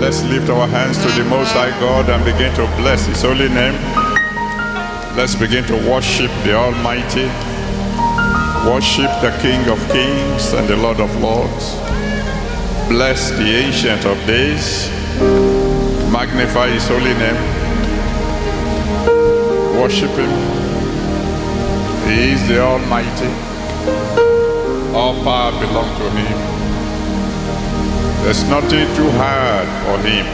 let's lift our hands to the Most High God and begin to bless His holy name. Let's begin to worship the Almighty, worship the King of Kings and the Lord of Lords. Bless the Ancient of Days, magnify His holy name, worship Him. He is the Almighty. All power belongs to Him. There's nothing too hard for him.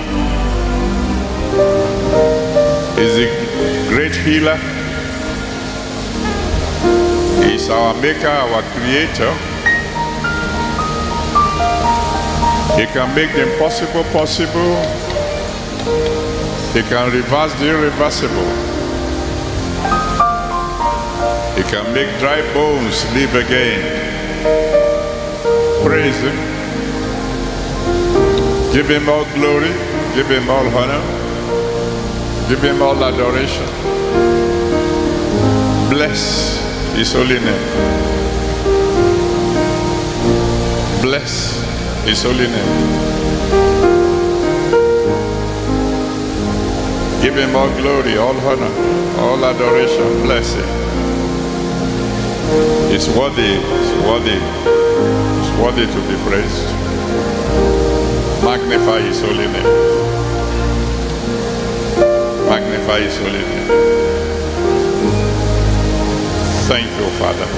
He's a great healer. He's our maker, our creator. He can make the impossible possible. He can reverse the irreversible. He can make dry bones live again. Praise him. Give him all glory, give him all honor, give him all adoration. Bless his holy name. Bless his holy name. Give him all glory, all honor, all adoration. Bless him. It's worthy, it's worthy, it's worthy to be praised. Magnify his holy name. Magnify his holy name. Thank you, Father.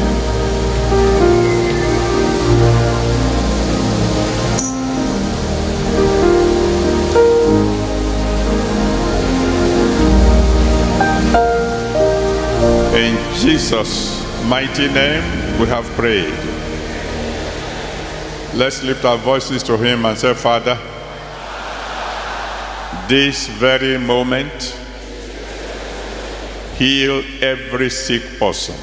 In Jesus' mighty name, we have prayed. Let's lift our voices to him and say, Father, this very moment, heal every sick person.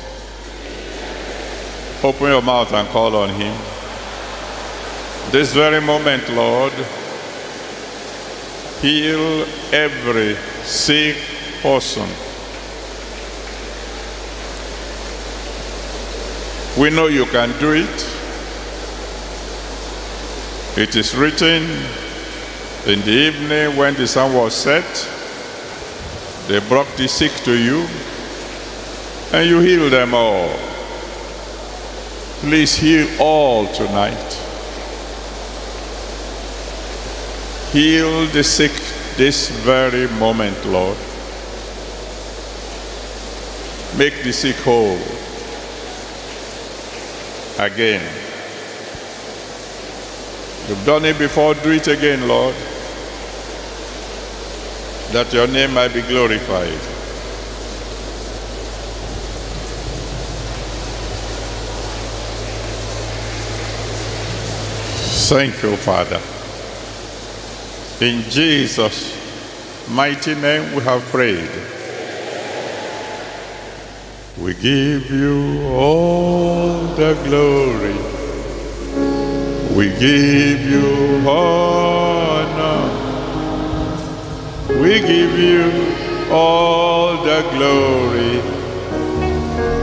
Open your mouth and call on him. This very moment, Lord, heal every sick person. We know you can do it. It is written in the evening when the sun was set, they brought the sick to you, and you healed them all. Please heal all tonight. Heal the sick this very moment, Lord. Make the sick whole again. You've done it before, do it again, Lord. That your name might be glorified. Thank you, Father. In Jesus' mighty name we have prayed. We give you all the glory. We give you honor. We give you all the glory.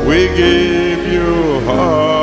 We give you honor.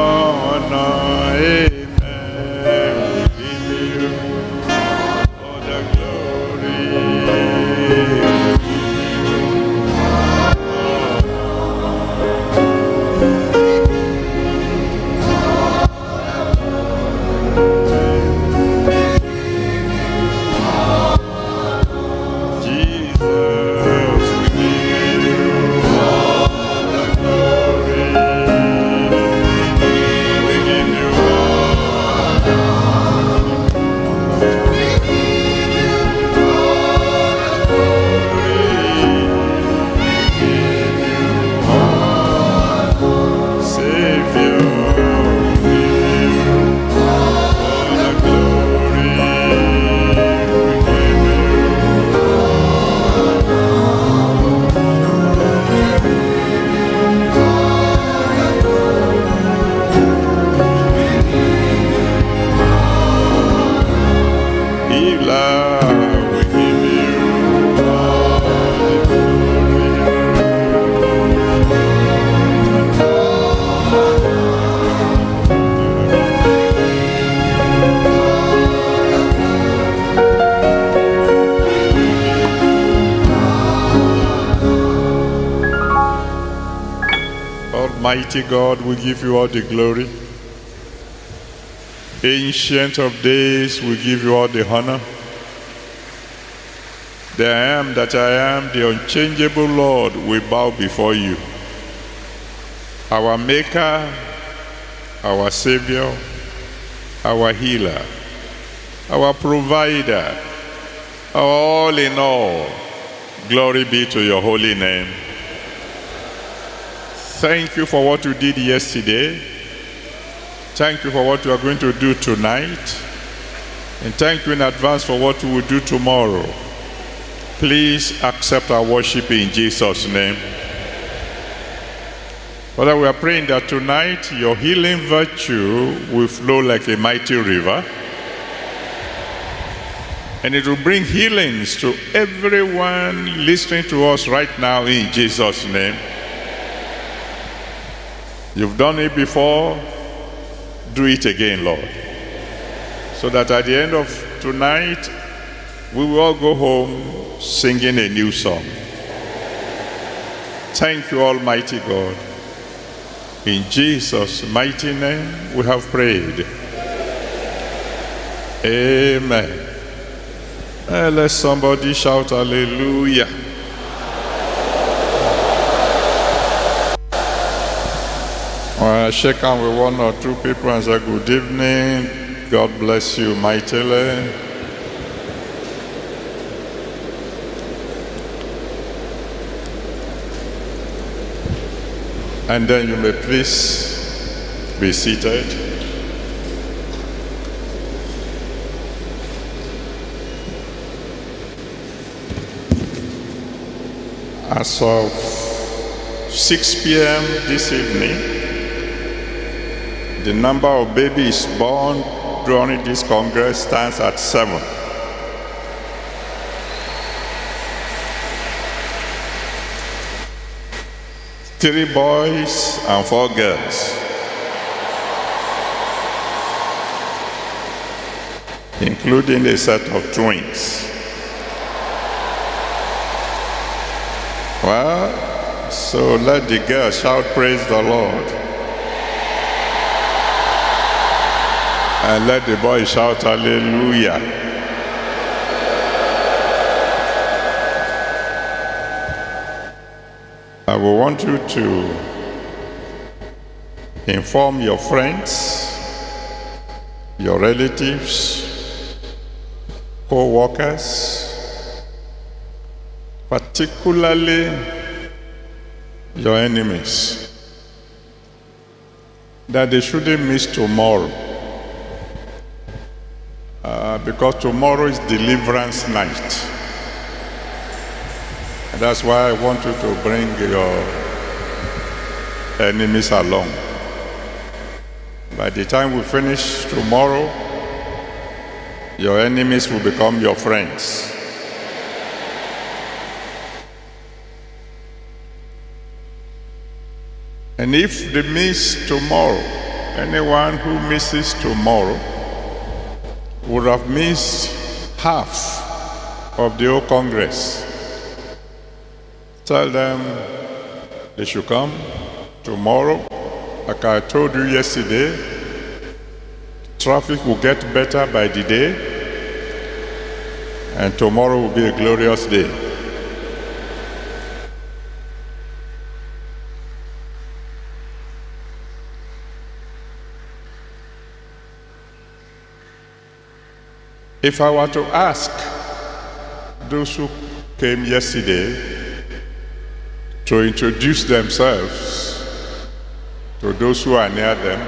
Almighty God, we give you all the glory. Ancient of days, we give you all the honor. The I am that I am, the unchangeable Lord, we bow before you. Our Maker, our Savior, our Healer, our Provider, all in all. Glory be to your holy name. Thank you for what you did yesterday. Thank you for what you are going to do tonight. And thank you in advance for what you will do tomorrow. Please accept our worship in Jesus' name. Father, we are praying that tonight your healing virtue will flow like a mighty river. And it will bring healings to everyone listening to us right now in Jesus' name. You've done it before, do it again, Lord. So that at the end of tonight, we will all go home singing a new song. Thank you, Almighty God. In Jesus' mighty name, we have prayed. Amen. Uh, let somebody shout hallelujah. Well, shake hands with one or two people and say good evening. God bless you mightily. And then you may please be seated. As of 6 p.m. this evening, the number of babies born during this Congress stands at seven. Three boys and four girls. Including a set of twins. Well, so let the girls shout praise the Lord. And let the boys shout hallelujah. I will want you to inform your friends, your relatives, co-workers, particularly your enemies, that they shouldn't miss tomorrow. Uh, because tomorrow is deliverance night. And that's why I want you to bring your enemies along. By the time we finish tomorrow, your enemies will become your friends. And if they miss tomorrow, anyone who misses tomorrow would have missed half of the whole Congress. Tell them they should come tomorrow. Like I told you yesterday, traffic will get better by the day, and tomorrow will be a glorious day. If I were to ask those who came yesterday to introduce themselves to those who are near them,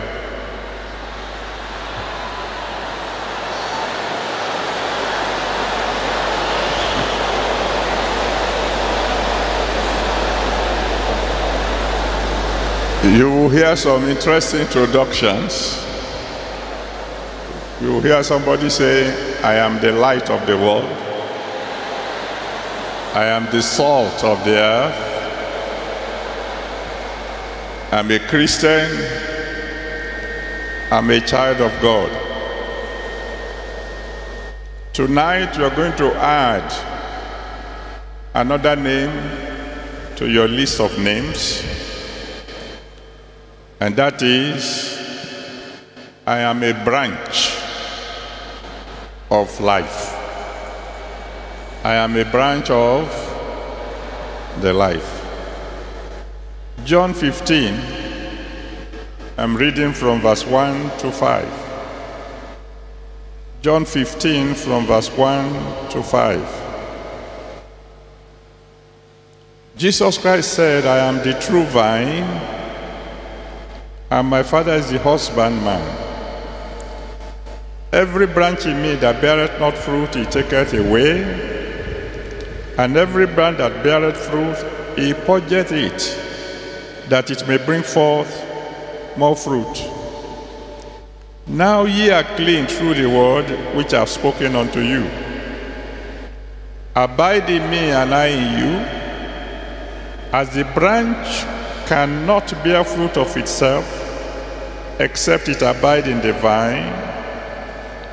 you will hear some interesting introductions. You will hear somebody say, I am the light of the world. I am the salt of the earth. I'm a Christian. I'm a child of God. Tonight you are going to add another name to your list of names. And that is, I am a branch of life. I am a branch of the life. John 15, I'm reading from verse 1 to 5. John 15 from verse 1 to 5. Jesus Christ said, I am the true vine, and my Father is the husbandman. Every branch in me that beareth not fruit, he taketh away, and every branch that beareth fruit, he purgeth it, that it may bring forth more fruit. Now ye are clean through the word which I have spoken unto you. Abide in me and I in you, as the branch cannot bear fruit of itself, except it abide in the vine,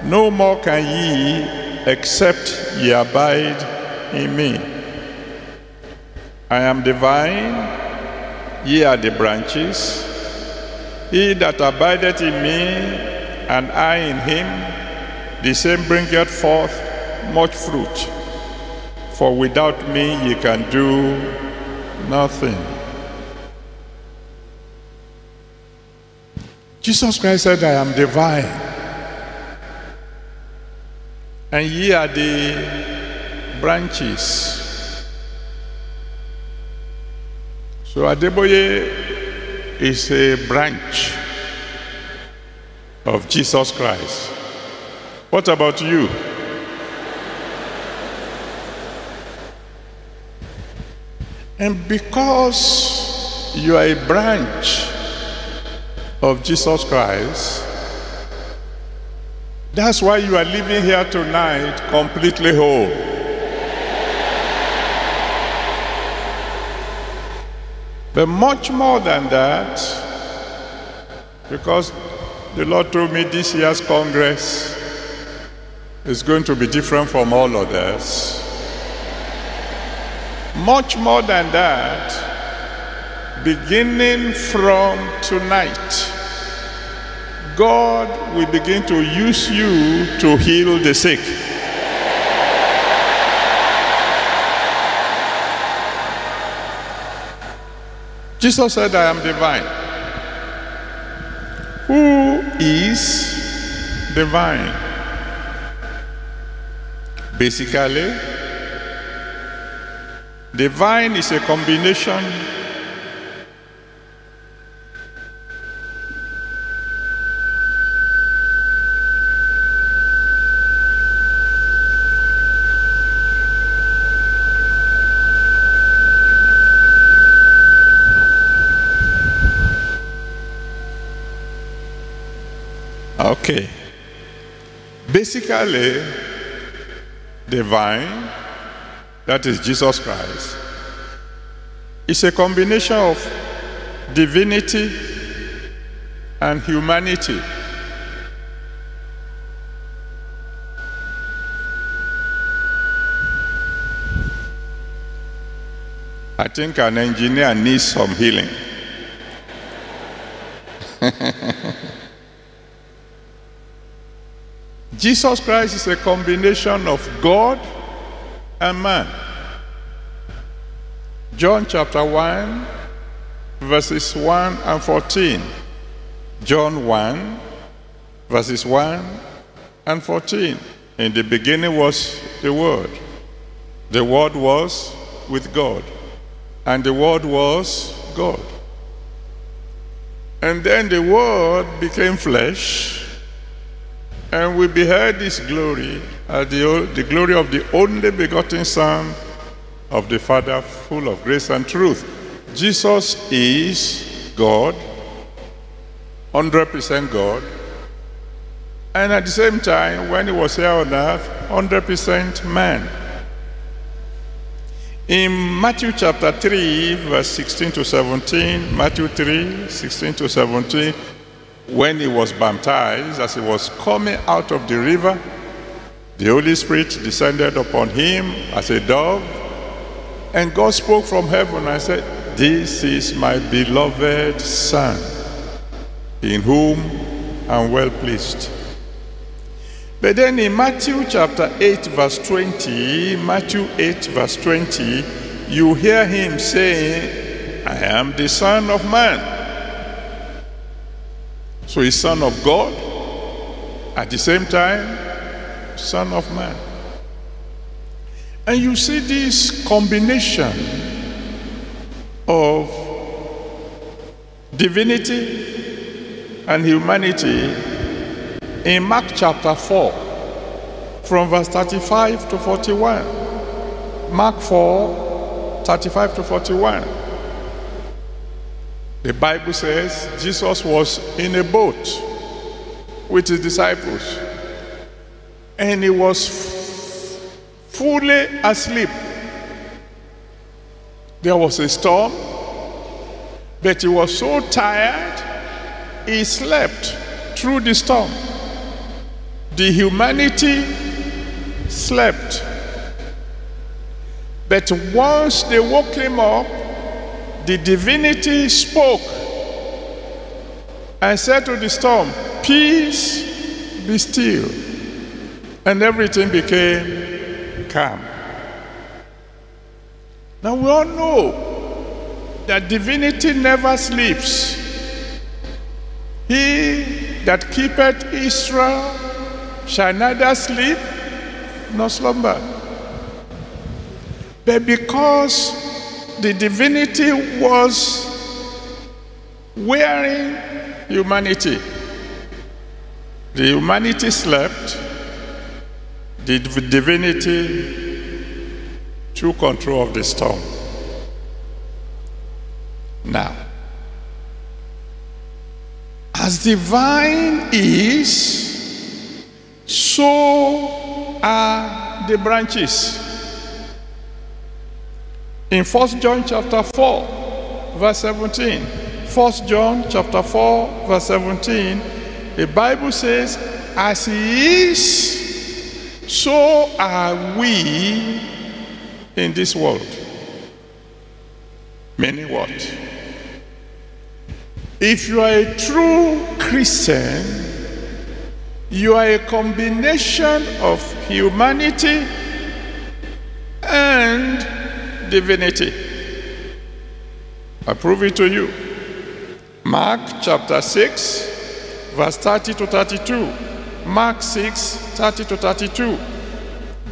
no more can ye except ye abide in me. I am the vine, ye are the branches. He that abideth in me, and I in him, the same bringeth forth much fruit. For without me ye can do nothing. Jesus Christ said, I am divine. And ye are the branches. So Adeboye is a branch of Jesus Christ. What about you? And because you are a branch of Jesus Christ, that's why you are living here tonight completely whole. But much more than that, because the Lord told me this year's Congress is going to be different from all others. Much more than that, beginning from tonight, God will begin to use you to heal the sick. Jesus said, I am divine. Who is divine? Basically, divine is a combination Okay. Basically, the vine, that is Jesus Christ, is a combination of divinity and humanity. I think an engineer needs some healing. Jesus Christ is a combination of God and man. John chapter 1, verses 1 and 14. John 1, verses 1 and 14. In the beginning was the Word. The Word was with God. And the Word was God. And then the Word became flesh and we beheld his glory, as the, the glory of the only begotten Son of the Father, full of grace and truth. Jesus is God, 100% God, and at the same time, when he was here on earth, 100% man. In Matthew chapter 3, verse 16 to 17, Matthew 3, 16 to 17, when he was baptized, as he was coming out of the river, the Holy Spirit descended upon him as a dove, and God spoke from heaven and said, This is my beloved Son, in whom I'm well pleased. But then in Matthew chapter 8, verse 20, Matthew 8, verse 20, you hear him saying, I am the Son of Man. So he's Son of God, at the same time, Son of Man. And you see this combination of divinity and humanity in Mark chapter 4, from verse 35 to 41. Mark 4, 35 to 41. The Bible says Jesus was in a boat with his disciples and he was fully asleep. There was a storm, but he was so tired, he slept through the storm. The humanity slept. But once they woke him up, the divinity spoke and said to the storm, Peace, be still. And everything became calm. Now we all know that divinity never sleeps. He that keepeth Israel shall neither sleep nor slumber. But because the divinity was wearing humanity. The humanity slept, the divinity took control of the storm. Now, as divine is, so are the branches. In 1 John chapter 4, verse 17. 1 John chapter 4, verse 17. The Bible says, as he is, so are we in this world. Meaning what? If you are a true Christian, you are a combination of humanity and divinity. I prove it to you. Mark chapter 6, verse 30 to 32. Mark 6, 30 to 32.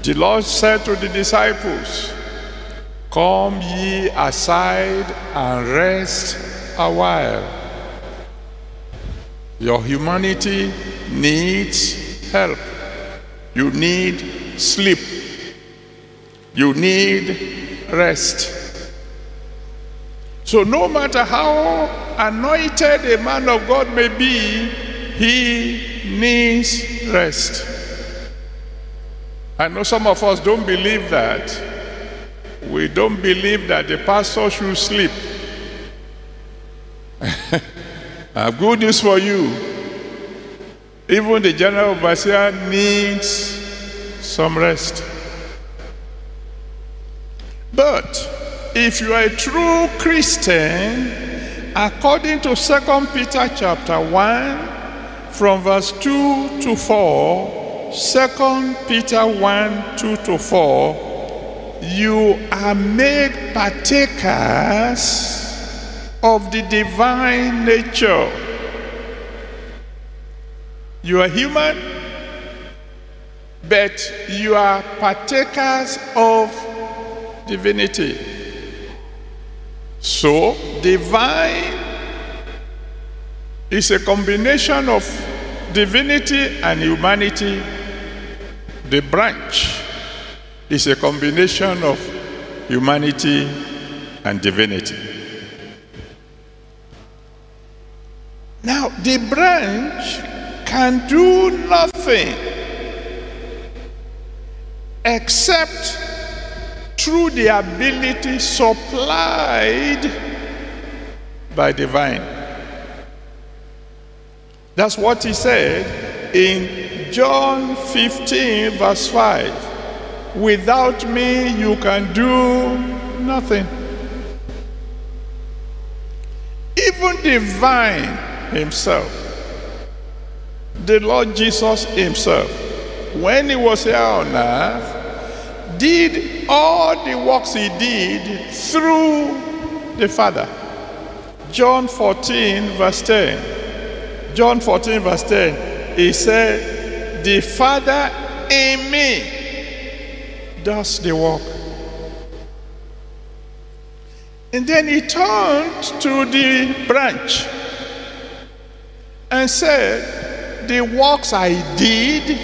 The Lord said to the disciples, Come ye aside and rest a while. Your humanity needs help. You need sleep. You need rest. So no matter how anointed a man of God may be, he needs rest. I know some of us don't believe that. We don't believe that the pastor should sleep. I have good news for you. Even the general overseer needs some rest. But if you are a true Christian, according to Second Peter chapter 1, from verse 2 to 4, 2 Peter 1, 2 to 4, you are made partakers of the divine nature. You are human, but you are partakers of divinity. So, divine is a combination of divinity and humanity. The branch is a combination of humanity and divinity. Now, the branch can do nothing except through the ability supplied by divine. That's what he said in John 15, verse 5. Without me, you can do nothing. Even divine himself, the Lord Jesus himself, when he was here on earth, did all the works he did through the Father. John 14, verse 10. John 14, verse 10. He said, The Father in me does the work. And then he turned to the branch and said, The works I did,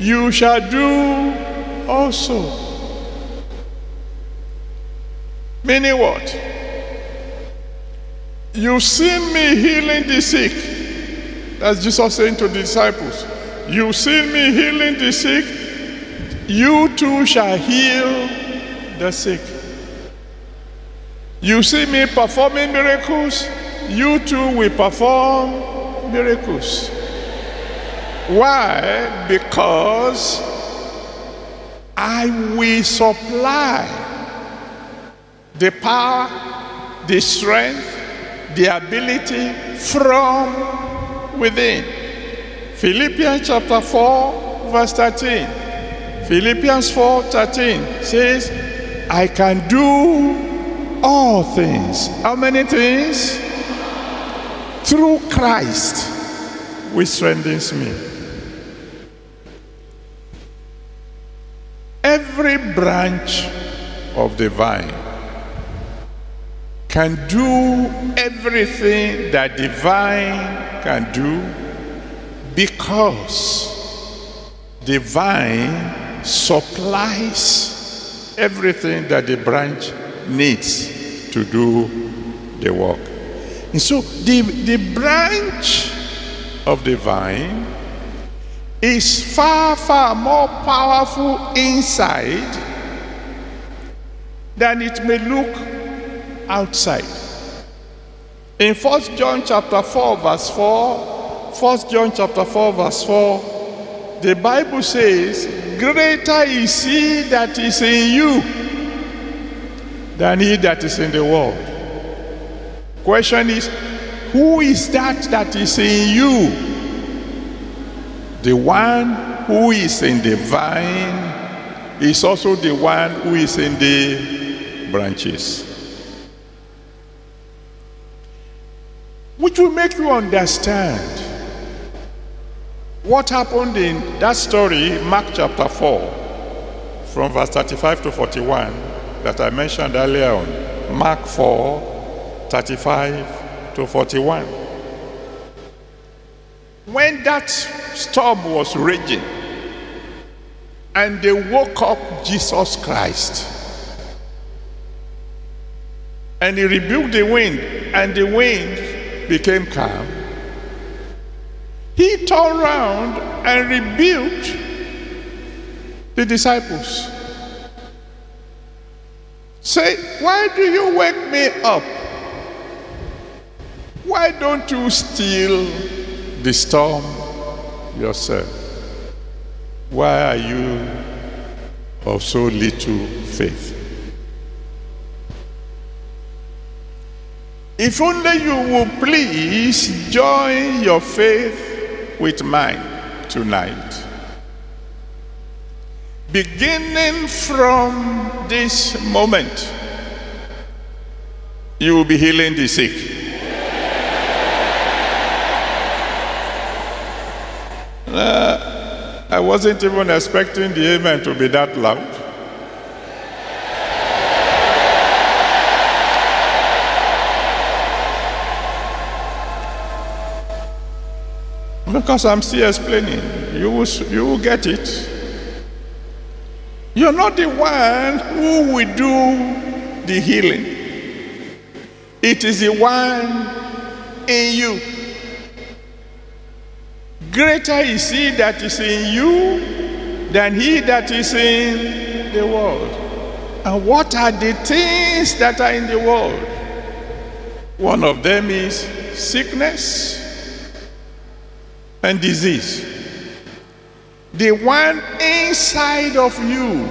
you shall do also. Meaning what? You've seen me healing the sick. That's Jesus saying to the disciples. You've seen me healing the sick, you too shall heal the sick. You see me performing miracles, you too will perform miracles. Why? Because I will supply the power, the strength, the ability from within. Philippians chapter 4, verse 13. Philippians 4 13 says, I can do all things. How many things? Through Christ, which strengthens me. Every branch of the vine can do everything that the vine can do because the vine supplies everything that the branch needs to do the work. And so the, the branch of the vine is far, far more powerful inside than it may look outside. In First John chapter 4, verse 4, First John chapter 4, verse 4, the Bible says, Greater is he that is in you than he that is in the world. Question is, who is that that is in you? The one who is in the vine is also the one who is in the branches. Which will make you understand what happened in that story, Mark chapter 4, from verse 35 to 41, that I mentioned earlier on. Mark 4, 35 to 41. When that storm was raging, and they woke up Jesus Christ, and he rebuked the wind, and the wind became calm. He turned around and rebuked the disciples. Say, why do you wake me up? Why don't you still the storm yourself? Why are you of so little faith? If only you will please join your faith with mine tonight. Beginning from this moment, you will be healing the sick. Uh, I wasn't even expecting the amen to be that loud. Because I'm still explaining. You will, you will get it. You're not the one who will do the healing. It is the one in you. Greater is he that is in you than he that is in the world. And what are the things that are in the world? One of them is sickness and disease. The one inside of you,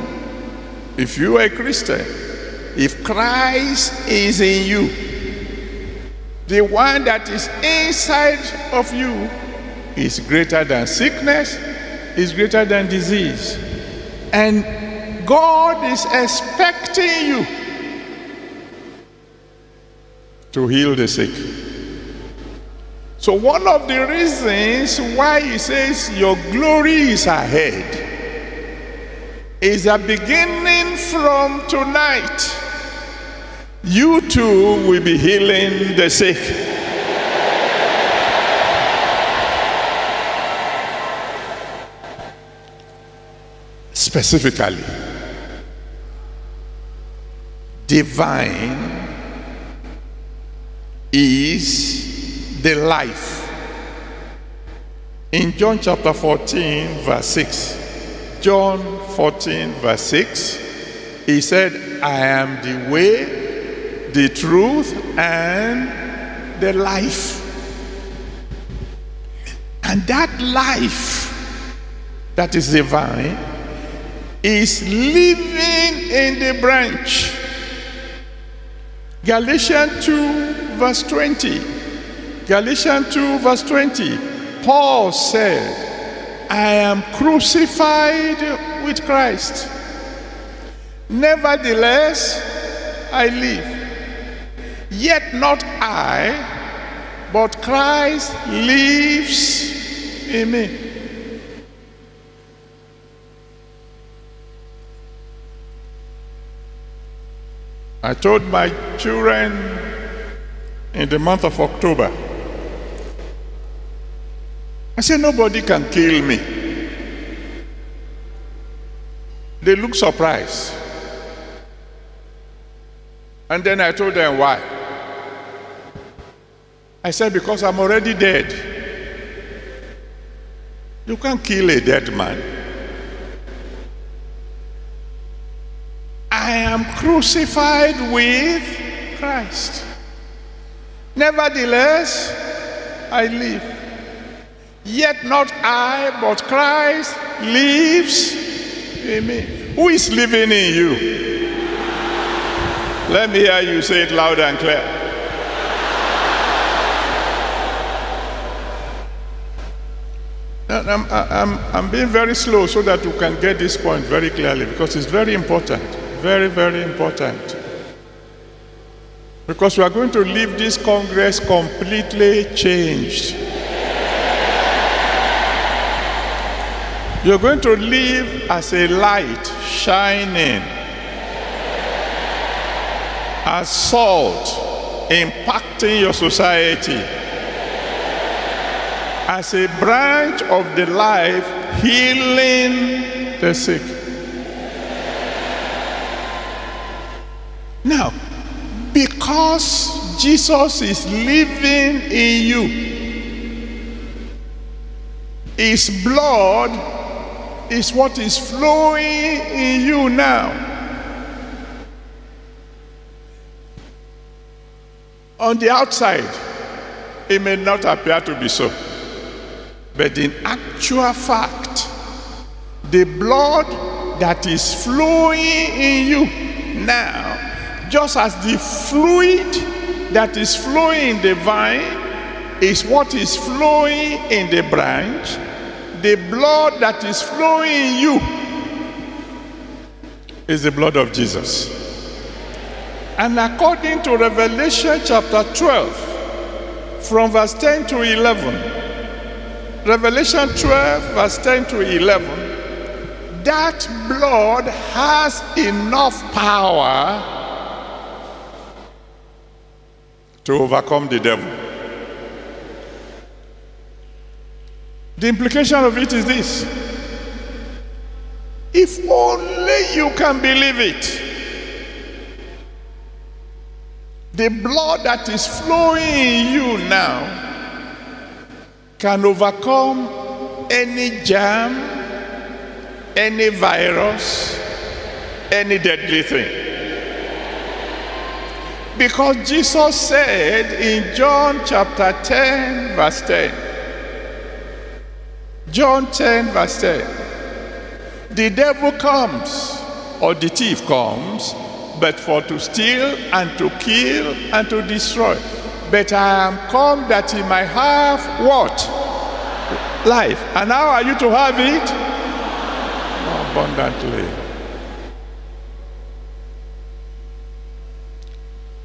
if you are a Christian, if Christ is in you, The one that is inside of you is greater than sickness, is greater than disease. And God is expecting you to heal the sick. So, one of the reasons why he says your glory is ahead is that beginning from tonight, you too will be healing the sick. Specifically, divine is the life. In John chapter 14, verse 6, John 14, verse 6, he said, I am the way, the truth, and the life. And that life that is divine is living in the branch. Galatians 2 verse 20. Galatians 2 verse 20. Paul said, I am crucified with Christ. Nevertheless, I live. Yet not I, but Christ lives in me. I told my children in the month of October, I said, nobody can kill me. They look surprised. And then I told them why. I said, because I'm already dead. You can't kill a dead man. I am crucified with Christ. Nevertheless, I live. Yet not I, but Christ lives in me. Who is living in you? Let me hear you say it loud and clear. I'm, I'm, I'm being very slow so that you can get this point very clearly because it's very important. Very, very important. Because we are going to leave this Congress completely changed. You're going to live as a light shining, as salt impacting your society, as a branch of the life healing the sick. Now, because Jesus is living in you, his blood is what is flowing in you now. On the outside, it may not appear to be so. But in actual fact, the blood that is flowing in you now just as the fluid that is flowing in the vine is what is flowing in the branch, the blood that is flowing in you is the blood of Jesus. And according to Revelation chapter 12, from verse 10 to 11, Revelation 12, verse 10 to 11, that blood has enough power to overcome the devil. The implication of it is this. If only you can believe it, the blood that is flowing in you now can overcome any germ, any virus, any deadly thing. Because Jesus said in John chapter 10, verse 10, John 10, verse 10, the devil comes, or the thief comes, but for to steal and to kill and to destroy. But I am come that he might have what? Life. And how are you to have it? Abundantly.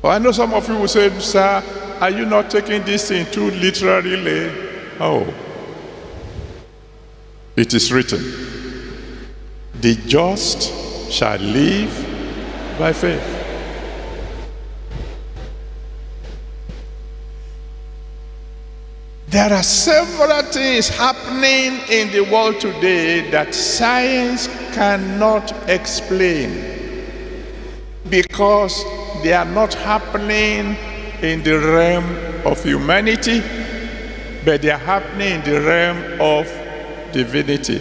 Well, I know some of you will say, Sir, are you not taking this thing too literally? Oh. It is written, the just shall live by faith. There are several things happening in the world today that science cannot explain because they are not happening in the realm of humanity, but they are happening in the realm of divinity.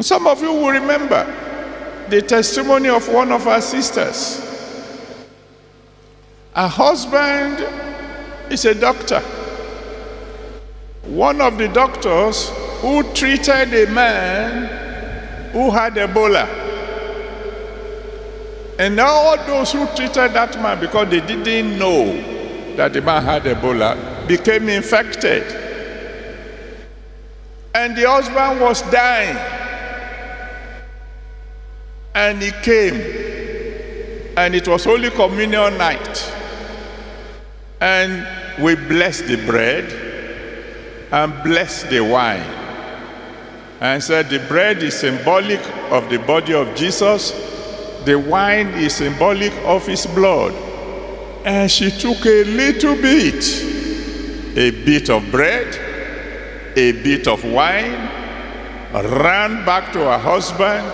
Some of you will remember the testimony of one of our sisters. Her husband is a doctor. One of the doctors who treated a man who had Ebola. And now, all those who treated that man because they didn't know that the man had Ebola became infected. And the husband was dying. And he came. And it was Holy Communion night. And we blessed the bread and blessed the wine. And said the bread is symbolic of the body of Jesus the wine is symbolic of his blood. And she took a little bit, a bit of bread, a bit of wine, ran back to her husband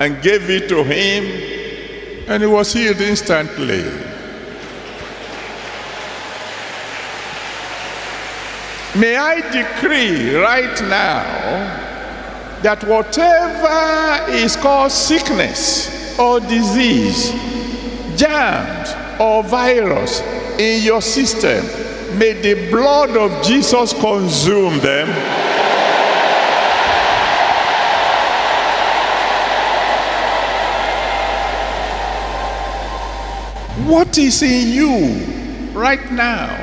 and gave it to him, and he was healed instantly. May I decree right now that whatever is called sickness, or disease, germs or virus in your system, may the blood of Jesus consume them. What is in you right now?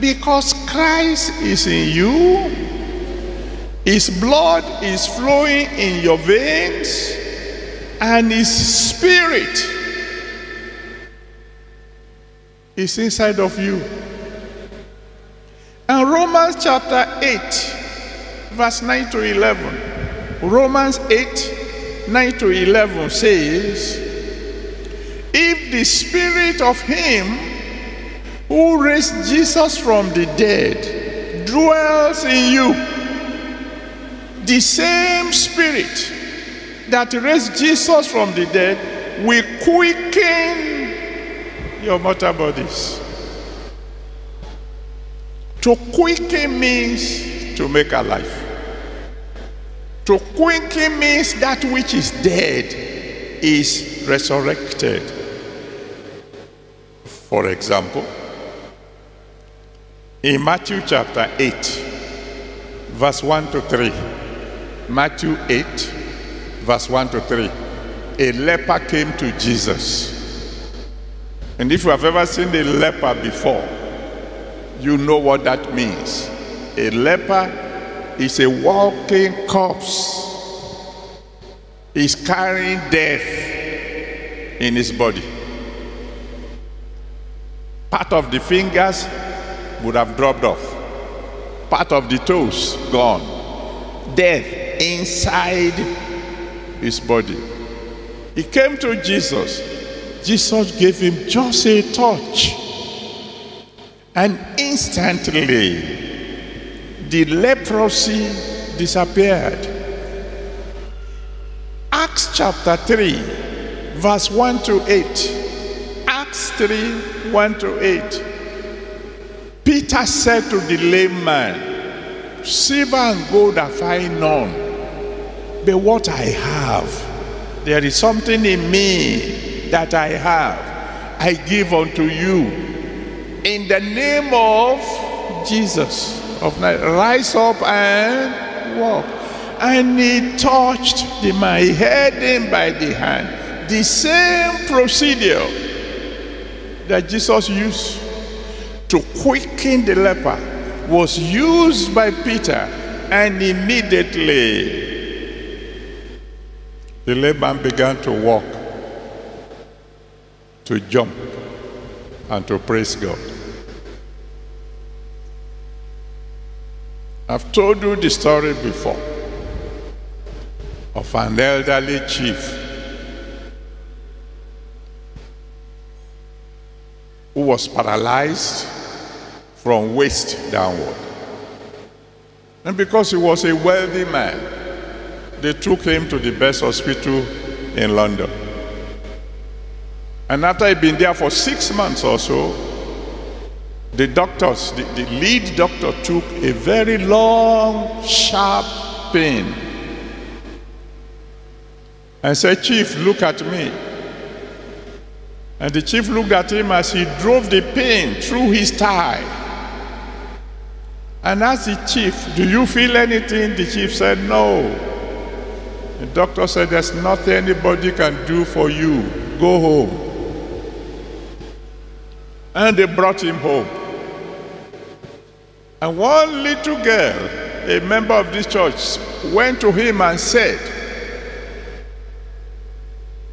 Because Christ is in you, His blood is flowing in your veins, and his spirit is inside of you. And Romans chapter 8, verse 9 to 11. Romans 8, 9 to 11 says, If the spirit of him who raised Jesus from the dead dwells in you, the same spirit that raised Jesus from the dead will quicken your mortal bodies. To quicken means to make alive. To quicken means that which is dead is resurrected. For example, in Matthew chapter 8, verse 1 to 3, Matthew 8, verse 1 to 3. A leper came to Jesus. And if you have ever seen a leper before, you know what that means. A leper is a walking corpse. He's carrying death in his body. Part of the fingers would have dropped off. Part of the toes gone. Death inside his body. He came to Jesus. Jesus gave him just a touch. And instantly, the leprosy disappeared. Acts chapter 3, verse 1 to 8. Acts 3, 1 to 8. Peter said to the lame man, Silver and gold have I none but what I have, there is something in me that I have. I give unto you. In the name of Jesus of Nazareth, rise up and walk. And he touched the man, he held him by the hand. The same procedure that Jesus used to quicken the leper was used by Peter, and immediately the layman began to walk, to jump, and to praise God. I've told you the story before of an elderly chief who was paralyzed from waist downward. And because he was a wealthy man, they took him to the best hospital in London. And after he'd been there for six months or so, the doctors, the, the lead doctor took a very long, sharp pain and said, Chief, look at me. And the chief looked at him as he drove the pain through his thigh. And asked the chief, Do you feel anything? The chief said, No. The doctor said, There's nothing anybody can do for you. Go home. And they brought him home. And one little girl, a member of this church, went to him and said,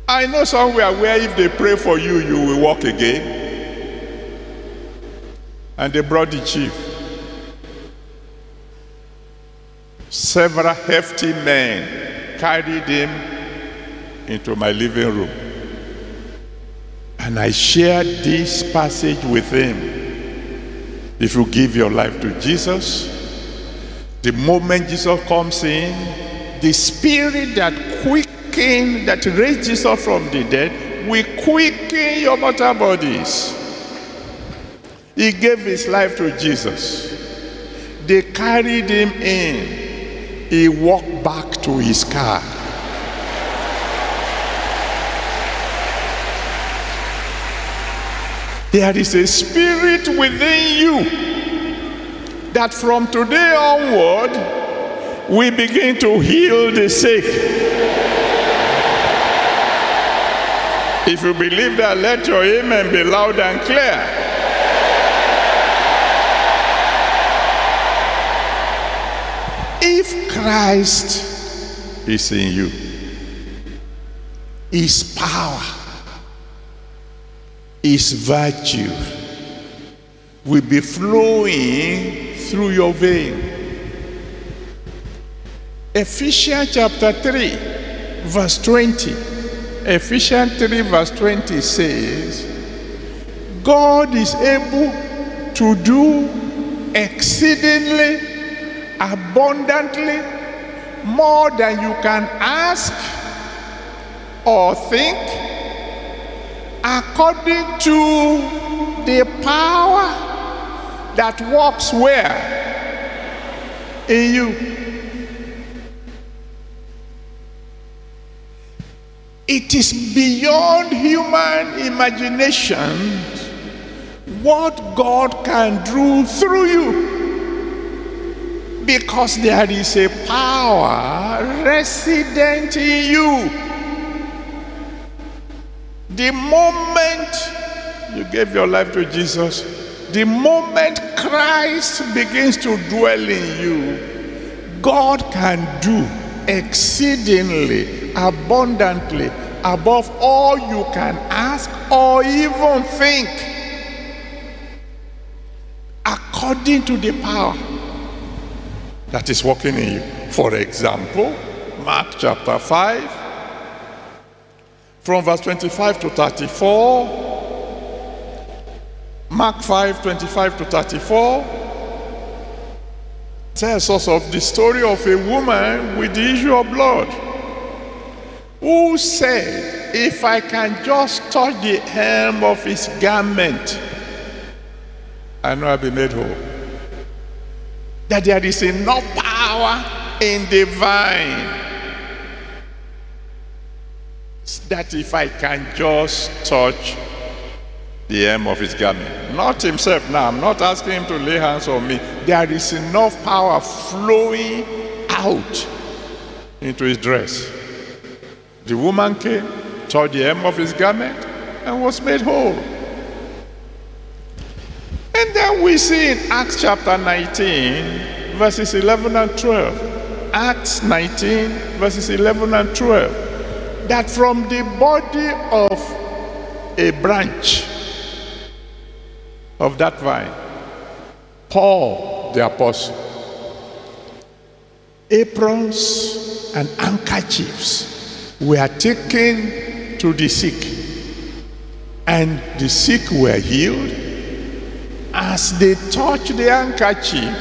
I know somewhere where if they pray for you, you will walk again. And they brought the chief. Several hefty men carried him into my living room. And I shared this passage with him. If you give your life to Jesus, the moment Jesus comes in, the spirit that quicken, that raised Jesus from the dead, will quicken your mortal bodies. He gave his life to Jesus. They carried him in. He walked back to his car. There is a spirit within you that from today onward we begin to heal the sick. If you believe that, let your amen be loud and clear. If Christ is in you, his power, his virtue will be flowing through your vein. Ephesians chapter 3, verse 20. Ephesians 3, verse 20 says, God is able to do exceedingly abundantly more than you can ask or think according to the power that works where? In you. It is beyond human imagination what god can do through you because there is a power resident in you. The moment you gave your life to Jesus, the moment Christ begins to dwell in you, God can do exceedingly, abundantly, above all you can ask or even think, according to the power that is working in you. For example, Mark chapter 5, from verse 25 to 34. Mark 5, 25 to 34 tells us of the story of a woman with the issue of blood who said, If I can just touch the hem of his garment, I know I'll be made whole that there is enough power in the vine that if I can just touch the hem of his garment, not himself now, I'm not asking him to lay hands on me. There is enough power flowing out into his dress. The woman came, touched the hem of his garment, and was made whole. And then we see in Acts chapter 19, verses 11 and 12. Acts 19, verses 11 and 12. That from the body of a branch of that vine, Paul the apostle, aprons and handkerchiefs were taken to the sick, and the sick were healed as they touched the handkerchief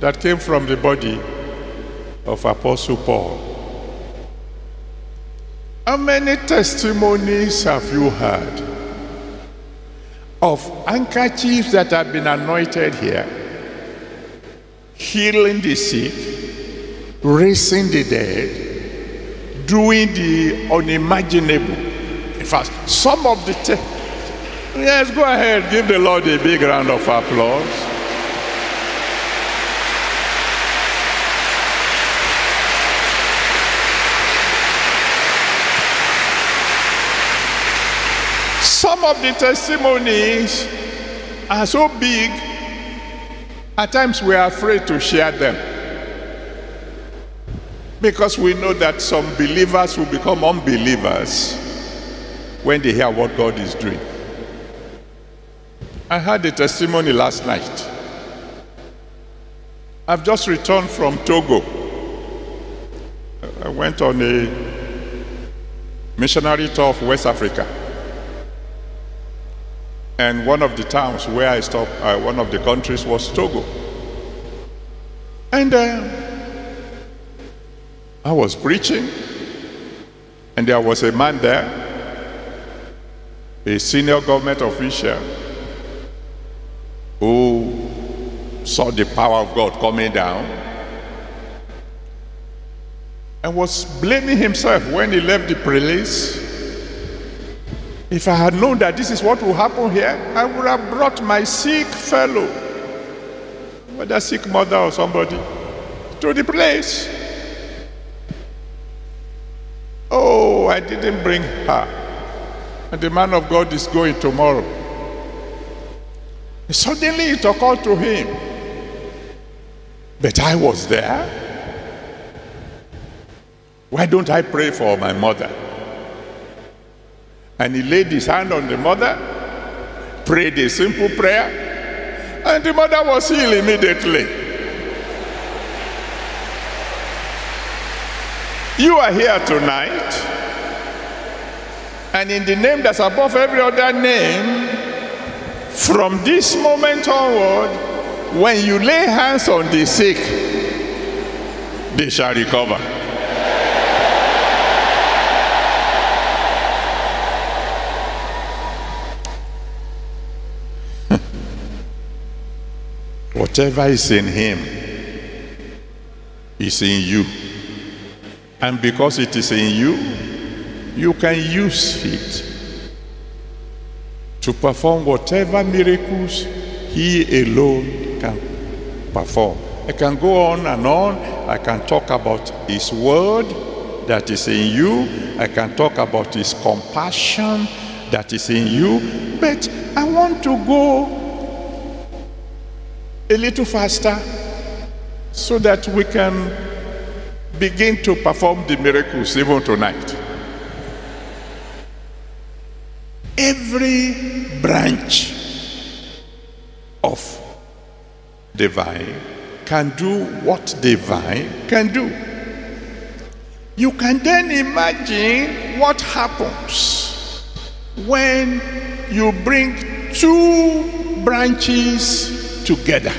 that came from the body of Apostle Paul. How many testimonies have you heard of handkerchiefs that have been anointed here, healing the sick, raising the dead, doing the unimaginable? In fact, some of the Yes, go ahead. Give the Lord a big round of applause. Some of the testimonies are so big, at times we are afraid to share them. Because we know that some believers will become unbelievers when they hear what God is doing. I had a testimony last night. I've just returned from Togo. I went on a missionary tour of West Africa. And one of the towns where I stopped, uh, one of the countries was Togo. And uh, I was preaching, and there was a man there, a senior government official, who saw the power of God coming down and was blaming himself when he left the place. If I had known that this is what will happen here, I would have brought my sick fellow, whether sick mother or somebody, to the place. Oh, I didn't bring her. And the man of God is going tomorrow. Suddenly it occurred to him, but I was there. Why don't I pray for my mother? And he laid his hand on the mother, prayed a simple prayer, and the mother was healed immediately. You are here tonight, and in the name that's above every other name, from this moment onward, when you lay hands on the sick, they shall recover. Whatever is in him is in you. And because it is in you, you can use it to perform whatever miracles he alone can perform. I can go on and on. I can talk about his word that is in you. I can talk about his compassion that is in you. But I want to go a little faster so that we can begin to perform the miracles even tonight. Every branch of the vine can do what the vine can do. You can then imagine what happens when you bring two branches together.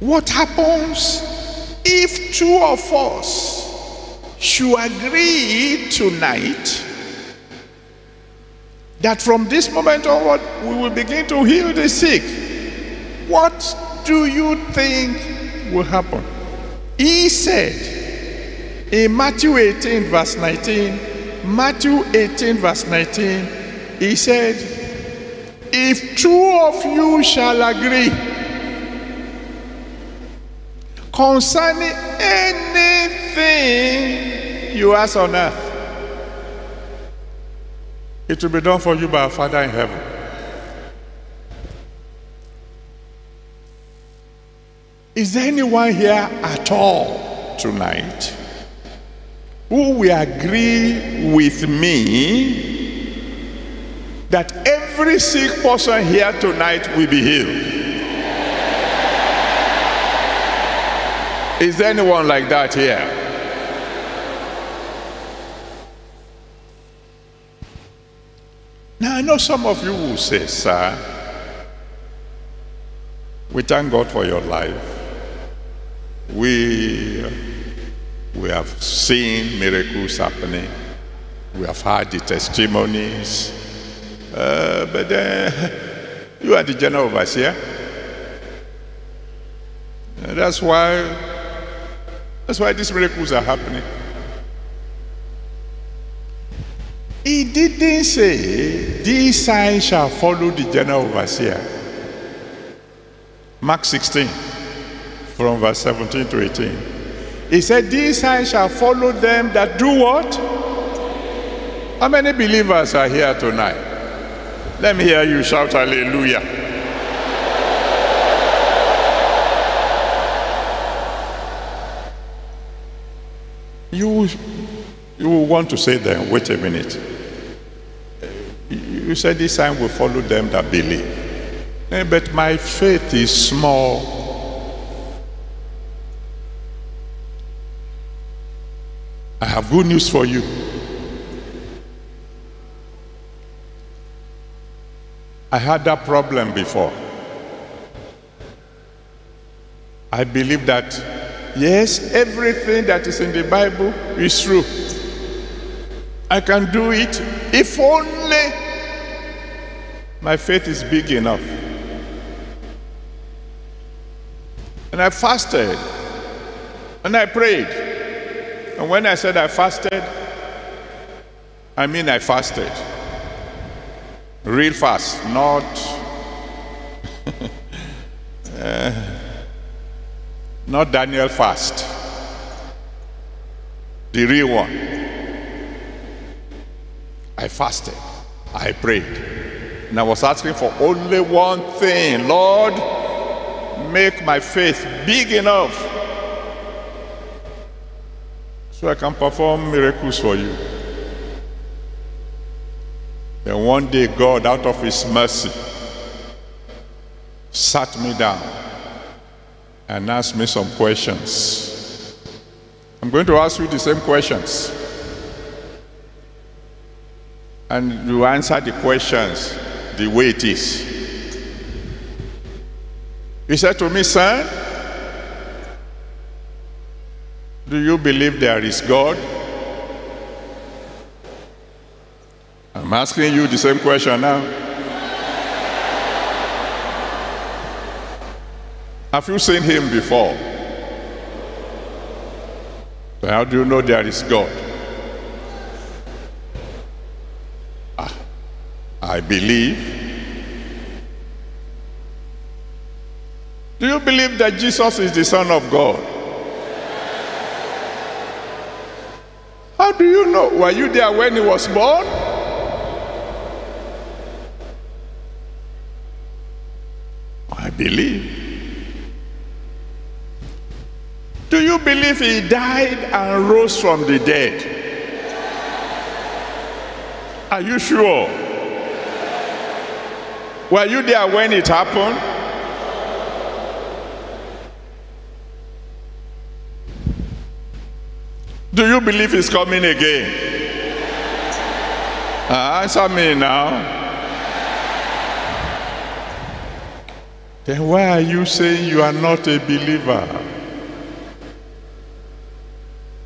What happens if two of us should agree tonight that from this moment onward we will begin to heal the sick. What do you think will happen? He said in Matthew 18, verse 19, Matthew 18, verse 19, he said, If two of you shall agree concerning anything you ask on earth, It will be done for you by our Father in heaven. Is there anyone here at all tonight who will agree with me that every sick person here tonight will be healed? Is there anyone like that here? Now, I know some of you will say, Sir, we thank God for your life. We, we have seen miracles happening. We have heard the testimonies. Uh, but then, you are the general overseer. That's why, that's why these miracles are happening. He didn't say, these signs shall follow the general overseer. Mark 16 from verse 17 to 18. He said, These signs shall follow them that do what? How many believers are here tonight? Let me hear you shout hallelujah. You, you will want to say then, wait a minute. You said this sign will follow them that believe. Eh, but my faith is small. I have good news for you. I had that problem before. I believe that, yes, everything that is in the Bible is true. I can do it if only my faith is big enough. And I fasted and I prayed. And when I said I fasted, I mean I fasted. Real fast, not uh, not Daniel fast. The real one. I fasted. I prayed. And I was asking for only one thing. Lord, make my faith big enough so I can perform miracles for you. Then one day God, out of his mercy, sat me down and asked me some questions. I'm going to ask you the same questions. And you answer the questions the way it is. He said to me, son, do you believe there is God? I'm asking you the same question now. Have you seen him before? How do you know there is God? I believe. Do you believe that Jesus is the Son of God? How do you know? Were you there when he was born? I believe. Do you believe he died and rose from the dead? Are you sure? Were you there when it happened? Do you believe he's coming again? Uh, answer me now. Then why are you saying you are not a believer?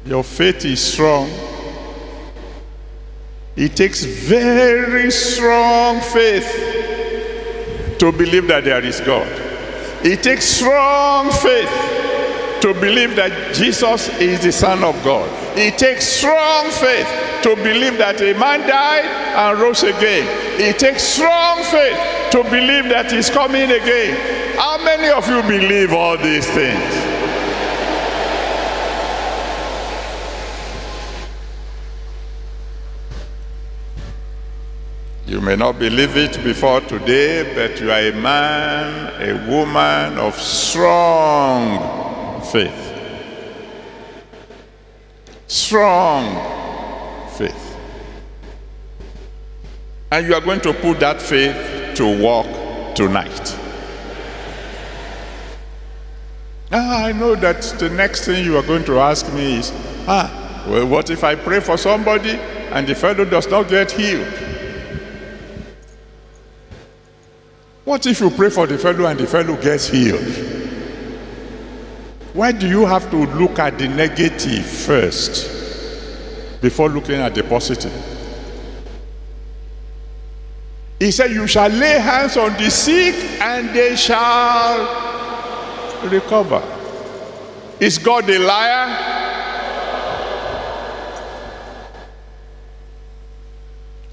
Your faith is strong. It takes very strong faith to believe that there is God. It takes strong faith to believe that Jesus is the Son of God. It takes strong faith to believe that a man died and rose again. It takes strong faith to believe that he's coming again. How many of you believe all these things? You may not believe it before today, but you are a man, a woman of strong faith. Strong faith. And you are going to put that faith to work tonight. Ah, I know that the next thing you are going to ask me is, ah, well, what if I pray for somebody and the fellow does not get healed? What if you pray for the fellow and the fellow gets healed? Why do you have to look at the negative first before looking at the positive? He said, You shall lay hands on the sick and they shall recover. Is God a liar?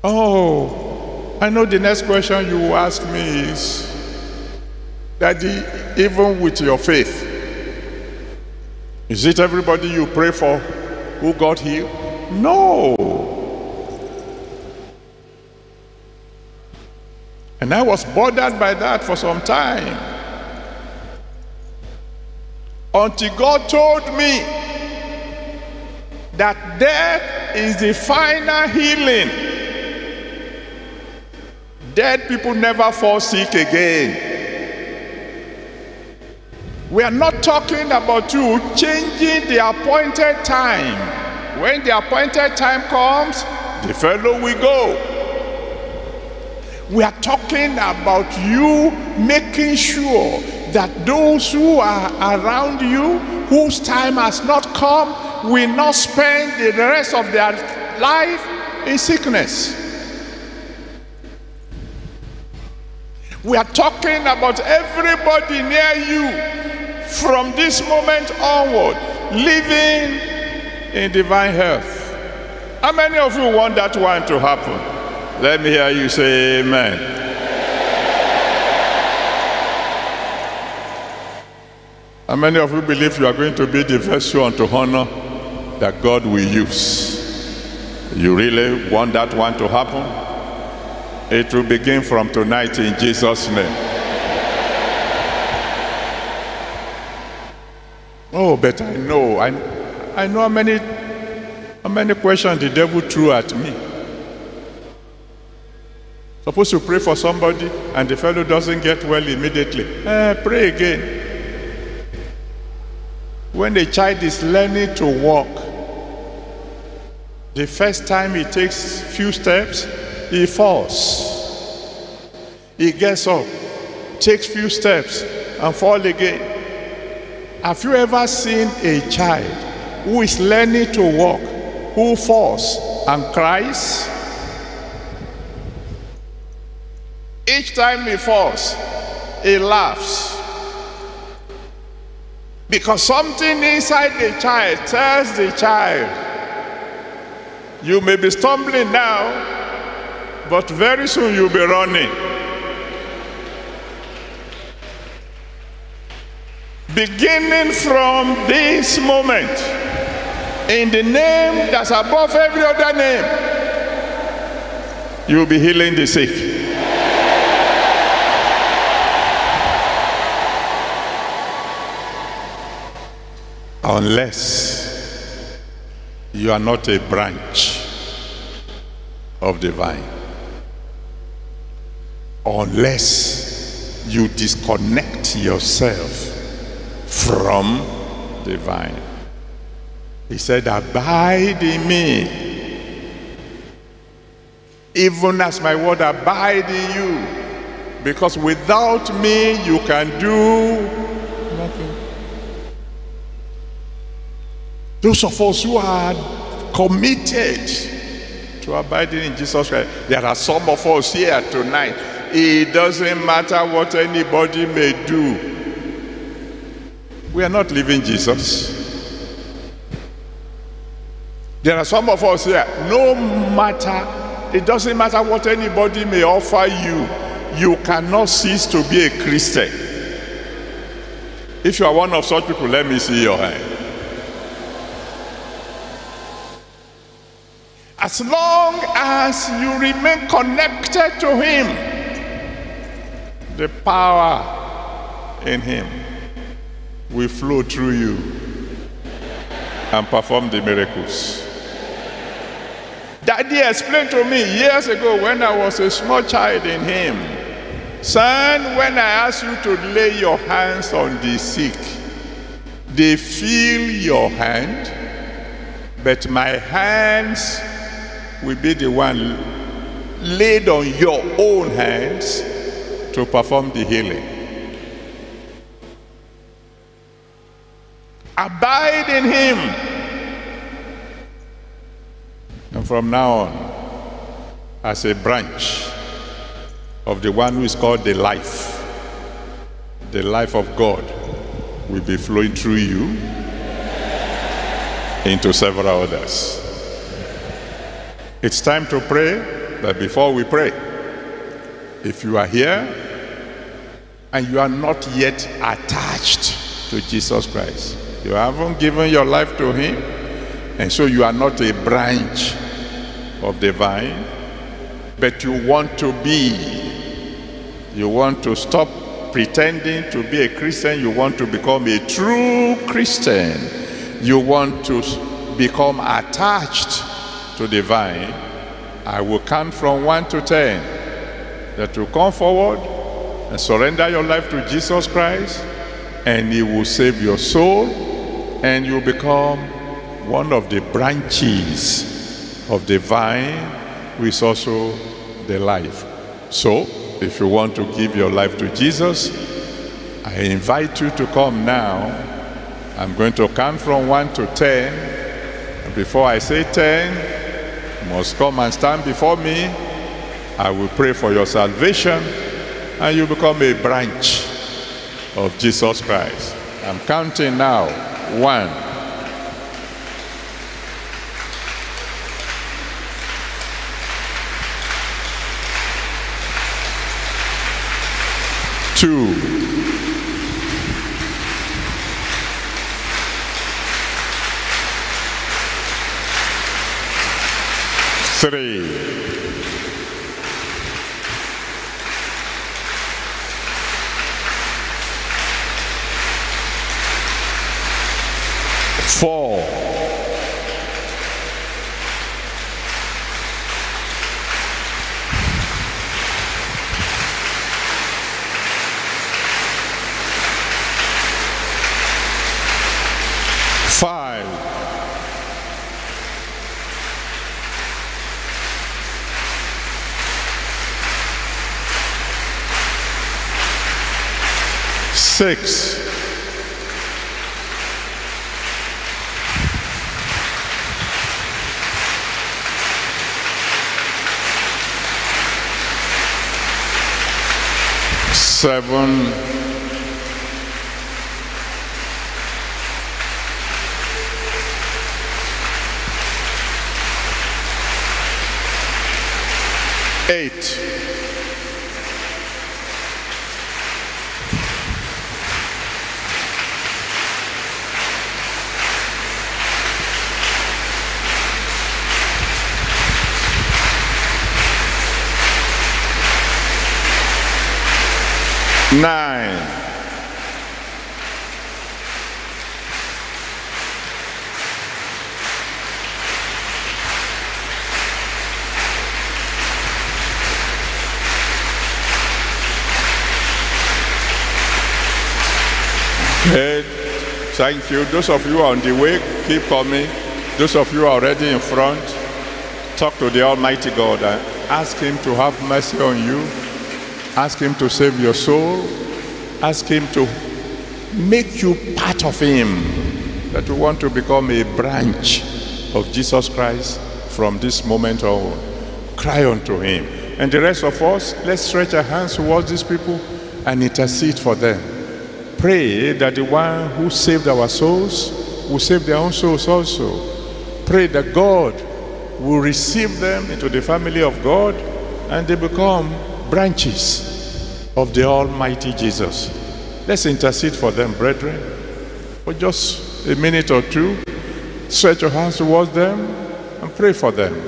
Oh, I know the next question you will ask me is, Daddy, even with your faith, is it everybody you pray for who got healed? No. And I was bothered by that for some time until God told me that death is the final healing. Dead people never fall sick again. We are not talking about you changing the appointed time. When the appointed time comes, the fellow will go. We are talking about you making sure that those who are around you, whose time has not come, will not spend the rest of their life in sickness. We are talking about everybody near you from this moment onward, living in divine health. How many of you want that one to happen? Let me hear you say amen. How many of you believe you are going to be the vessel unto honor that God will use? You really want that one to happen? It will begin from tonight in Jesus' name. Oh, but I know, I, I know how many, how many questions the devil threw at me. Suppose you pray for somebody and the fellow doesn't get well immediately. Eh, pray again. When a child is learning to walk, the first time he takes few steps, he falls. He gets up, takes few steps, and falls again. Have you ever seen a child who is learning to walk, who falls and cries? Each time he falls, he laughs. Because something inside the child tells the child, you may be stumbling now, but very soon you'll be running. Beginning from this moment, in the name that's above every other name, you'll be healing the sick. unless you are not a branch of the vine. Unless you disconnect yourself from the vine. He said, Abide in me, even as my word abide in you. Because without me, you can do nothing. Those of us who are committed to abiding in Jesus Christ, there are some of us here tonight. It doesn't matter what anybody may do. We are not leaving Jesus. There are some of us here, no matter, it doesn't matter what anybody may offer you, you cannot cease to be a Christian. If you are one of such people, let me see your hand. As long as you remain connected to Him, the power in Him will flow through you and perform the miracles. Daddy explained to me years ago when I was a small child in Him, son, when I ask you to lay your hands on the sick, they feel your hand, but my hands will be the one laid on your own hands to perform the healing. Abide in him. And from now on, as a branch of the one who is called the life, the life of God will be flowing through you into several others. It's time to pray, but before we pray, if you are here and you are not yet attached to Jesus Christ, you haven't given your life to Him, and so you are not a branch of the vine, but you want to be. You want to stop pretending to be a Christian, you want to become a true Christian. You want to become attached to the vine. I will count from 1 to 10 that you come forward and surrender your life to Jesus Christ and he will save your soul and you become one of the branches of the vine which is also the life. So, if you want to give your life to Jesus, I invite you to come now. I'm going to count from 1 to 10. And before I say 10, you must come and stand before me. I will pray for your salvation and you become a branch of Jesus Christ. I'm counting now. One. Two. Three. Four. Five. Six. Seven. Eight. Nine. Good. Thank you. Those of you on the way, keep coming. Those of you already in front, talk to the Almighty God and ask Him to have mercy on you. Ask Him to save your soul. Ask Him to make you part of Him. That you want to become a branch of Jesus Christ from this moment on. Cry unto Him. And the rest of us, let's stretch our hands towards these people and intercede for them pray that the one who saved our souls will save their own souls also. Pray that God will receive them into the family of God and they become branches of the Almighty Jesus. Let's intercede for them, brethren. For just a minute or two, stretch your hands towards them and pray for them.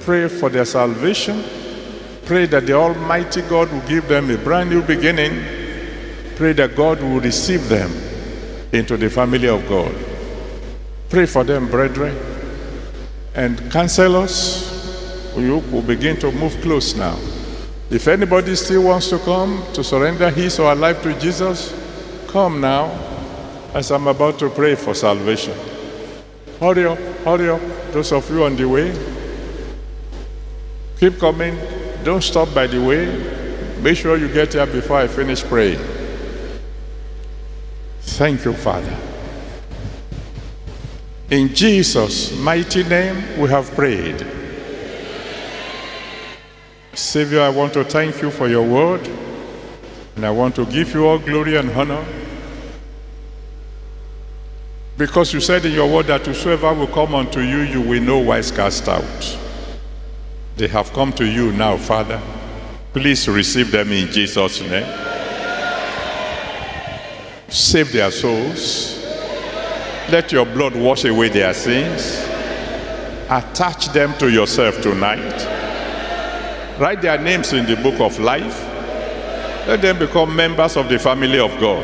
Pray for their salvation. Pray that the Almighty God will give them a brand new beginning. Pray that God will receive them into the family of God. Pray for them, brethren. And counselors, you will begin to move close now. If anybody still wants to come to surrender his or her life to Jesus, come now as I'm about to pray for salvation. Hurry up, hurry up, those of you on the way. Keep coming. Don't stop by the way. Make sure you get here before I finish praying. Thank you, Father. In Jesus' mighty name, we have prayed. Savior, I want to thank you for your word, and I want to give you all glory and honor. Because you said in your word that whosoever will come unto you, you will no wise cast out. They have come to you now, Father. Please receive them in Jesus' name. Save their souls. Let your blood wash away their sins. Attach them to yourself tonight. Write their names in the book of life. Let them become members of the family of God.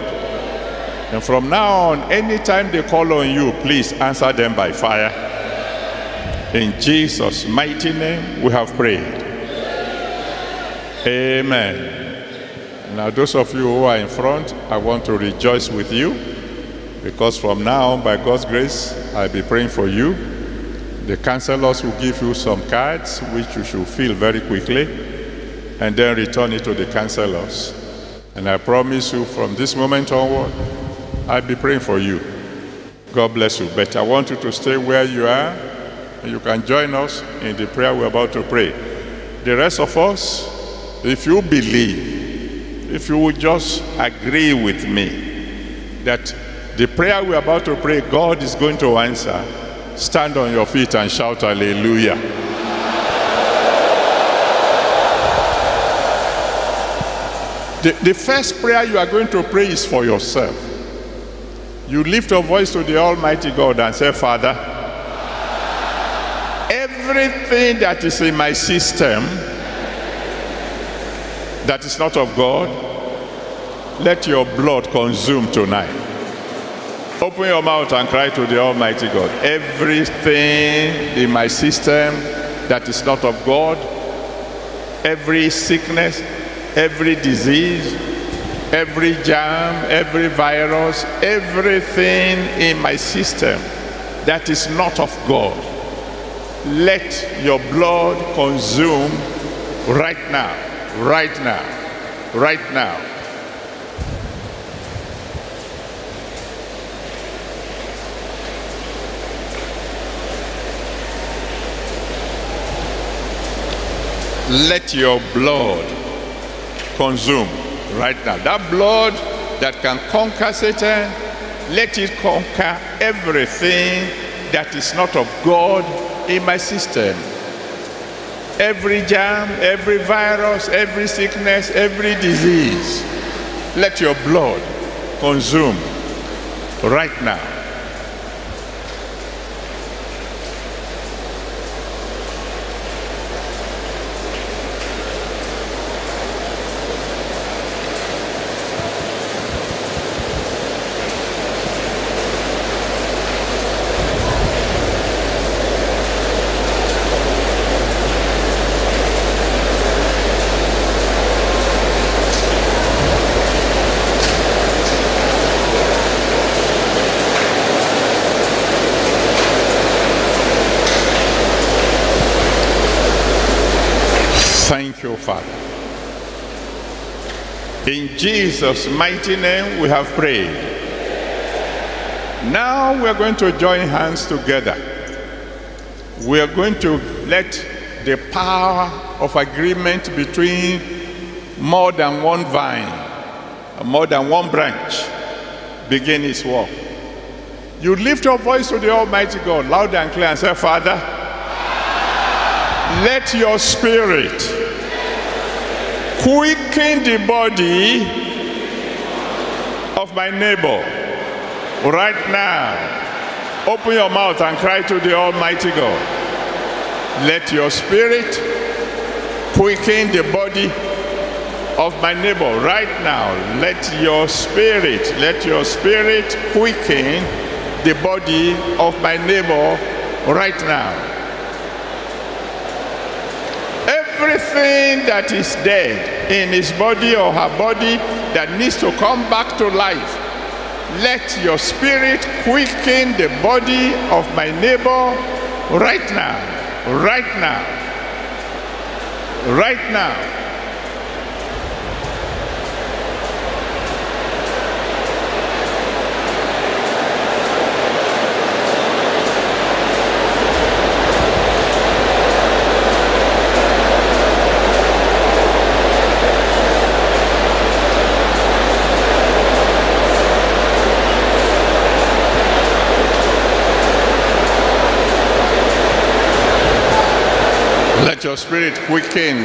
And from now on, anytime they call on you, please answer them by fire. In Jesus' mighty name, we have prayed. Amen. Now, those of you who are in front, I want to rejoice with you because from now on, by God's grace, I'll be praying for you. The counselors will give you some cards which you should fill very quickly and then return it to the counselors. And I promise you from this moment onward, I'll be praying for you. God bless you. But I want you to stay where you are and you can join us in the prayer we're about to pray. The rest of us, if you believe, if you would just agree with me that the prayer we're about to pray, God is going to answer, stand on your feet and shout hallelujah. The, the first prayer you are going to pray is for yourself. You lift your voice to the Almighty God and say, Father, everything that is in my system that is not of God, let your blood consume tonight. Open your mouth and cry to the Almighty God. Everything in my system that is not of God, every sickness, every disease, every germ, every virus, everything in my system that is not of God, let your blood consume right now, right now, right now. Let your blood consume right now. That blood that can conquer Satan, let it conquer everything that is not of God in my system. Every germ, every virus, every sickness, every disease, let your blood consume right now. Thank you, Father. In Jesus' mighty name we have prayed. Now we are going to join hands together. We are going to let the power of agreement between more than one vine, more than one branch, begin its work. You lift your voice to the Almighty God, loud and clear, and say, Father, let your spirit quicken the body of my neighbor right now. Open your mouth and cry to the Almighty God. Let your spirit quicken the body of my neighbor right now. Let your spirit, let your spirit quicken the body of my neighbor right now. Everything that is dead in his body or her body that needs to come back to life, let your spirit quicken the body of my neighbor right now, right now, right now. Let your spirit quicken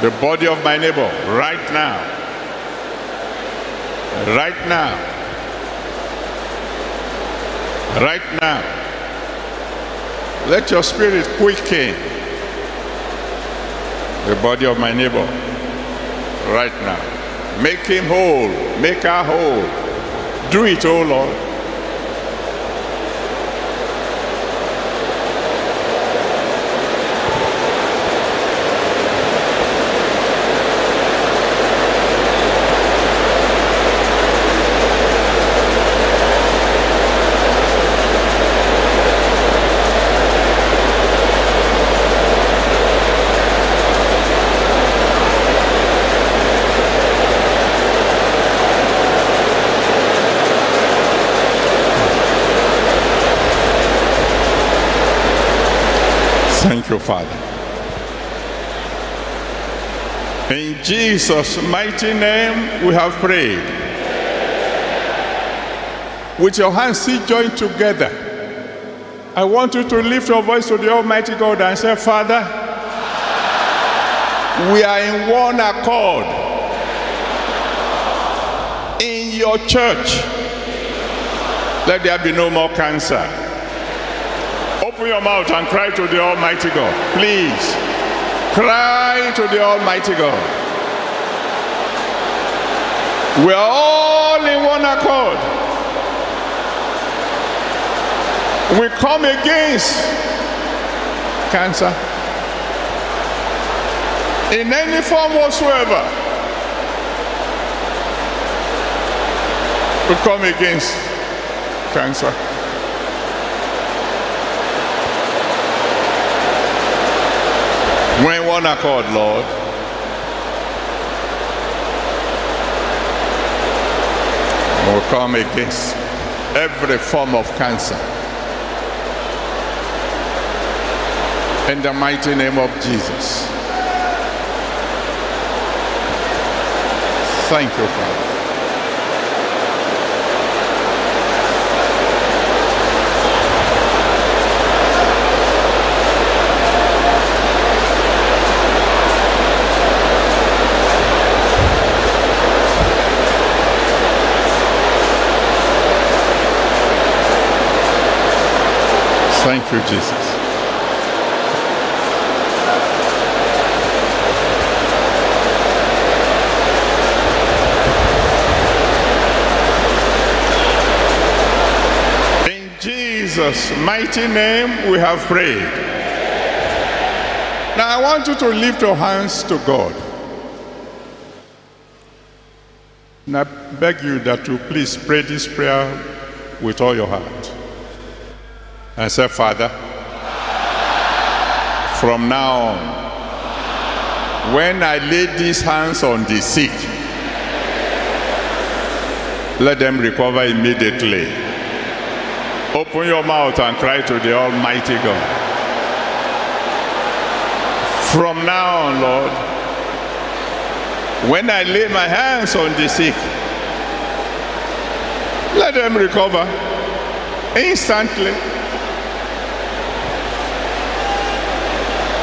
the body of my neighbor right now. Right now. Right now. Let your spirit quicken the body of my neighbor right now. Make him whole. Make her whole. Do it, oh Lord. Father. In Jesus' mighty name, we have prayed. With your hands joined together, I want you to lift your voice to the Almighty God and say, Father, we are in one accord in your church. Let there be no more cancer. Open your mouth and cry to the Almighty God. Please. Cry to the Almighty God. We are all in one accord. We come against cancer in any form whatsoever. We come against cancer. We're in one accord, Lord. We'll come against every form of cancer. In the mighty name of Jesus. Thank you, Father. Thank you, Jesus. In Jesus' mighty name, we have prayed. Now, I want you to lift your hands to God. And I beg you that you please pray this prayer with all your heart and say, Father, from now on, when I lay these hands on the sick, let them recover immediately. Open your mouth and cry to the Almighty God. From now on, Lord, when I lay my hands on the sick, let them recover instantly.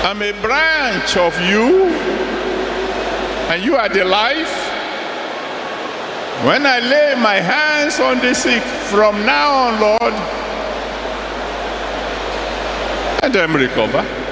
I'm a branch of you, and you are the life. When I lay my hands on the sick, from now on, Lord, Let them recover.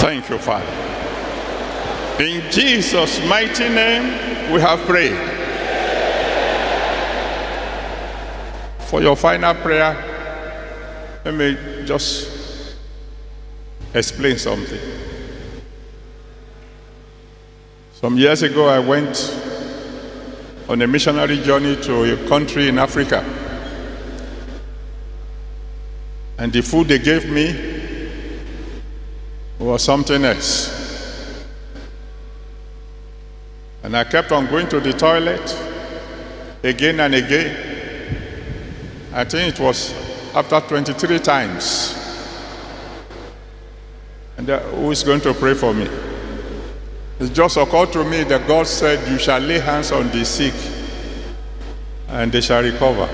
Thank you, Father. In Jesus' mighty name, we have prayed. For your final prayer, let me just explain something. Some years ago, I went on a missionary journey to a country in Africa. And the food they gave me was something else. And I kept on going to the toilet again and again. I think it was after 23 times. And who is going to pray for me? It just occurred to me that God said, You shall lay hands on the sick and they shall recover.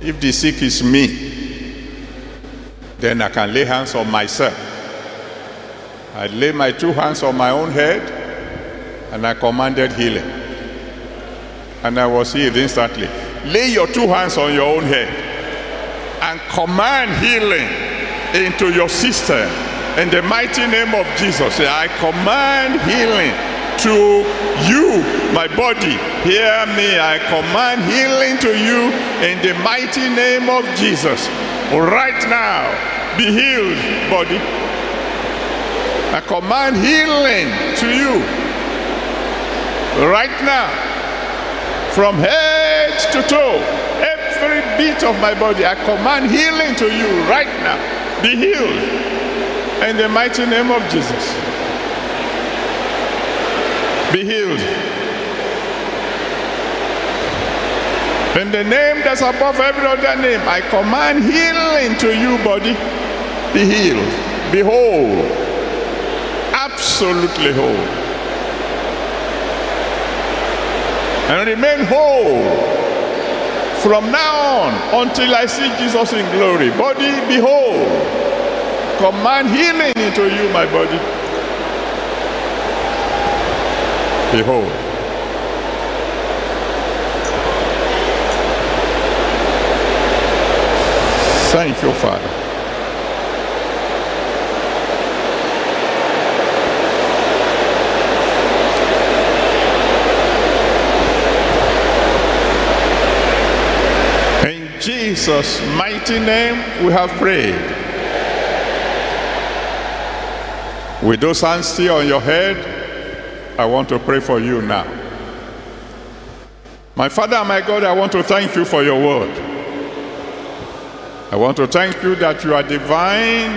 If the sick is me, then I can lay hands on myself. I lay my two hands on my own head and I commanded healing. And I was healed instantly. Lay your two hands on your own head and command healing into your system. In the mighty name of Jesus, I command healing to you, my body. Hear me, I command healing to you in the mighty name of Jesus. Right now, be healed, body. I command healing to you right now from head to toe every bit of my body I command healing to you right now. Be healed in the mighty name of Jesus. Be healed. In the name that's above every other name I command healing to you body. Be healed. Be whole. Absolutely whole and remain whole from now on until I see Jesus in glory. Body, behold, command healing into you, my body. Behold. Thank you, Father. Jesus' mighty name we have prayed. With those hands still on your head, I want to pray for you now. My Father my God, I want to thank you for your word. I want to thank you that you are divine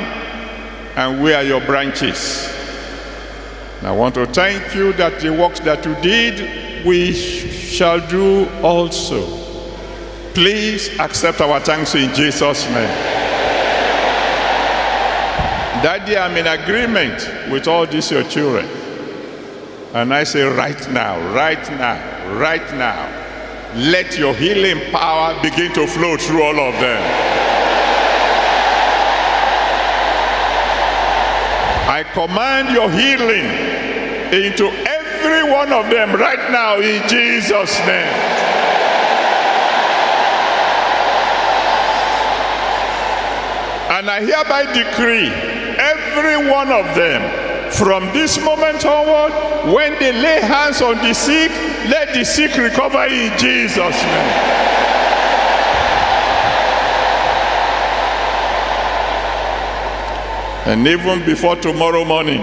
and we are your branches. And I want to thank you that the works that you did, we shall do also. Please accept our thanks in Jesus' name. Daddy, I'm in agreement with all these your children. And I say right now, right now, right now, let your healing power begin to flow through all of them. I command your healing into every one of them right now in Jesus' name. And I hereby decree every one of them from this moment onward, when they lay hands on the sick, let the sick recover in Jesus' name. And even before tomorrow morning,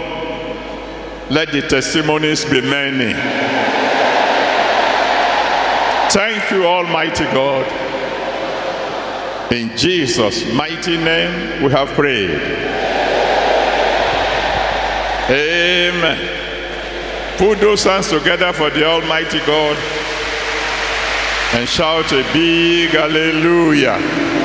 let the testimonies be many. Thank you, Almighty God. In Jesus' mighty name we have prayed. Amen. Put those hands together for the Almighty God and shout a big hallelujah.